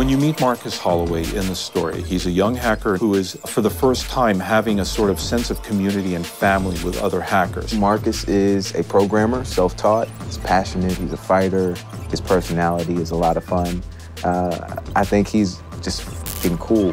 When you meet Marcus Holloway in the story, he's a young hacker who is, for the first time, having a sort of sense of community and family with other hackers. Marcus is a programmer, self taught. He's passionate, he's a fighter. His personality is a lot of fun. Uh, I think he's just f***ing cool.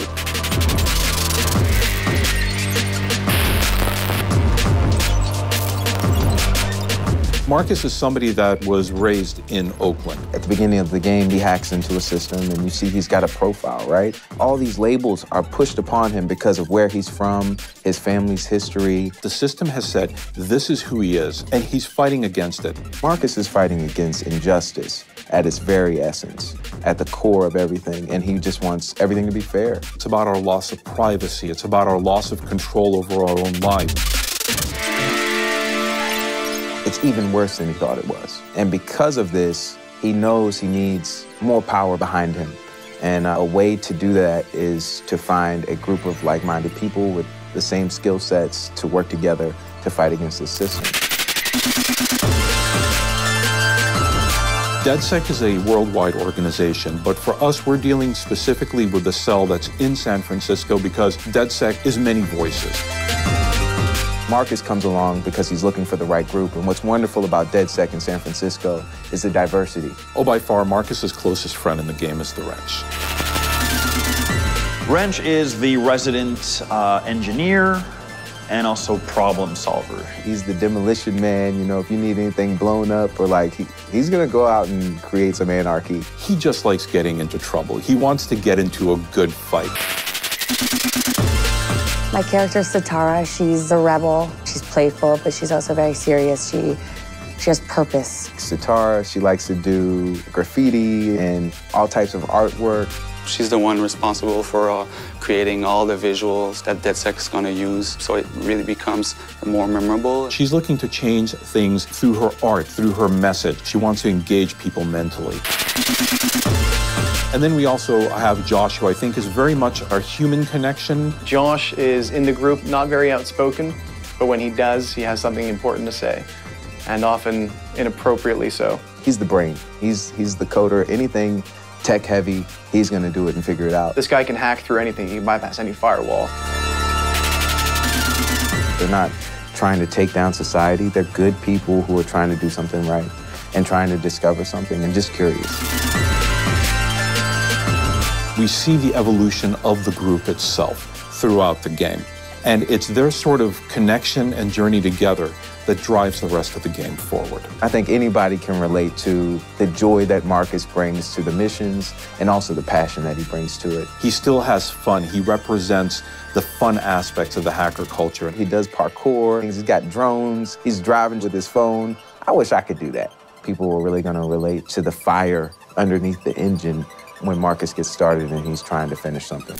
Marcus is somebody that was raised in Oakland. At the beginning of the game, he hacks into a system and you see he's got a profile, right? All these labels are pushed upon him because of where he's from, his family's history. The system has said this is who he is, and he's fighting against it. Marcus is fighting against injustice at its very essence, at the core of everything, and he just wants everything to be fair. It's about our loss of privacy, it's about our loss of control over our own life it's even worse than he thought it was. And because of this, he knows he needs more power behind him. And uh, a way to do that is to find a group of like minded people with the same skill sets to work together to fight against the system. DedSec is a worldwide organization, but for us, we're dealing specifically with the cell that's in San Francisco because DedSec is many voices. Marcus comes along because he's looking for the right group. And what's wonderful about DedSec in San Francisco is the diversity. Oh, by far, Marcus's closest friend in the game is the Wrench. Wrench is the resident uh, engineer and also problem solver. He's the demolition man. You know, if you need anything blown up or like, he, he's gonna go out and create some anarchy. He just likes getting into trouble. He wants to get into a good fight. My character Sitara. She's a rebel. She's playful, but she's also very serious. She she has purpose. Sitara, she likes to do graffiti and all types of artwork. She's the one responsible for uh, creating all the visuals that DedSec is going to use, so it really becomes more memorable. She's looking to change things through her art, through her message. She wants to engage people mentally. And then we also have Josh, who I think is very much our human connection. Josh is in the group, not very outspoken, but when he does, he has something important to say, and often inappropriately so. He's the brain. He's he's the coder. Anything tech heavy, he's gonna do it and figure it out. This guy can hack through anything. He can bypass any firewall. They're not trying to take down society. They're good people who are trying to do something right and trying to discover something and just curious we see the evolution of the group itself throughout the game. And it's their sort of connection and journey together that drives the rest of the game forward. I think anybody can relate to the joy that Marcus brings to the missions and also the passion that he brings to it. He still has fun. He represents the fun aspects of the hacker culture. He does parkour, he's got drones, he's driving with his phone. I wish I could do that. People were really gonna relate to the fire underneath the engine when Marcus gets started and he's trying to finish something.